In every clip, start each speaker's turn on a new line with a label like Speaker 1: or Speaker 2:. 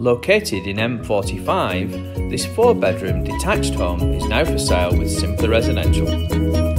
Speaker 1: Located in M45, this four bedroom detached home is now for sale with Simply Residential.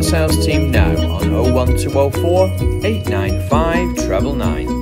Speaker 1: Our sales team now on 01204 895 treble nine.